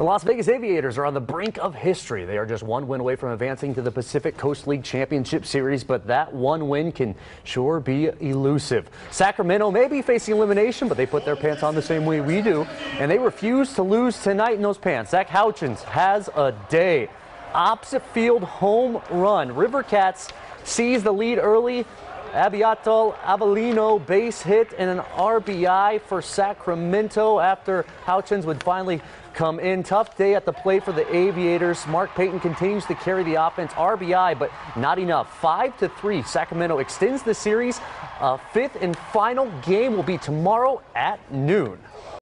The Las Vegas Aviators are on the brink of history. They are just one win away from advancing to the Pacific Coast League Championship Series, but that one win can sure be elusive. Sacramento may be facing elimination, but they put their pants on the same way we do, and they refuse to lose tonight in those pants. Zach Houchins has a day. Opposite field home run. River Cats seize the lead early. Abiatal Avelino base hit and an RBI for Sacramento after Houchins would finally come in. Tough day at the plate for the Aviators. Mark Payton continues to carry the offense. RBI, but not enough. 5 to 3. Sacramento extends the series. A fifth and final game will be tomorrow at noon.